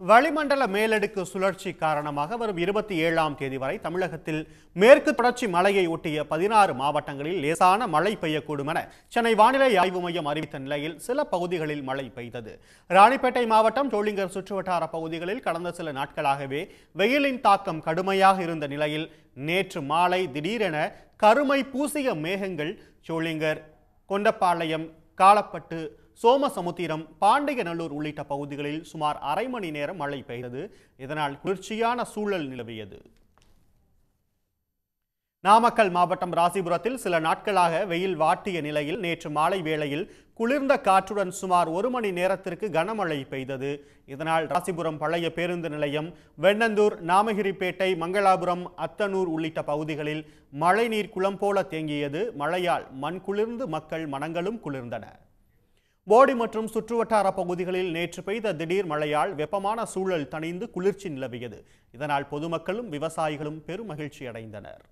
வளிமண்டல மேலடுக்கு சுழற்சி காரணமாக வரும் இருபத்தி ஏழாம் தேதி வரை தமிழகத்தில் மேற்கு தொடர்ச்சி மலையை ஒட்டிய பதினாறு மாவட்டங்களில் லேசான மழை பெய்யக்கூடும் என சென்னை வானிலை ஆய்வு மையம் அறிவித்த நிலையில் சில பகுதிகளில் மழை பெய்தது. ராணிப்பேட்டை மாவட்டம் ஜோளிங்கர் சுற்றுவட்டார பகுதிகளில் கடந்த சில நாட்களாகவே வெயிலின் தாக்கம் கடுமையாக இருந்த நிலையில் நேற்று மாலை திடீரென கருமை பூசிய மேகங்கள் சோளிங்கர் கொண்டப்பாளையம் காலப்பட்டு சோமசமுத்திரம் பாண்டியநல்லூர் உள்ளிட்ட பகுதிகளில் சுமார் அரை மணி நேரம் மழை பெய்தது. இதனால் குளிர்ச்சியான சூழல் நிலவியது. நாமக்கல் மாவட்டம் ராசிபுரத்தில் சில நாட்களாக வெயில் வாட்டிய நிலையில் நேற்று மாலை வேளையில் குளிர்ந்த காற்றுடன் சுமார் ஒரு மணி நேரத்திற்கு கனமழை பெய்தது. இதனால் ராசிபுரம் பழைய பேருந்து நிலையம் வெண்ணந்தூர் நாமகிரிப்பேட்டை மங்களாபுரம் அத்தனூர் உள்ளிட்ட பகுதிகளில் மழைநீர் குளம் போல தேங்கியது. மழையால் மண் குளிர்ந்து மக்கள் மனங்களும் குளிர்ந்தன. போடி மற்றும் சுற்றுவட்டார பகுதிகளில் நேற்று பெய்த திடீர் மழையால் வெப்பமான சூழல் தணிந்து குளிர்ச்சி நிலவியது. இதனால் பொதுமக்களும் விவசாயிகளும் பெரும் மகிழ்ச்சி அடைந்தனர்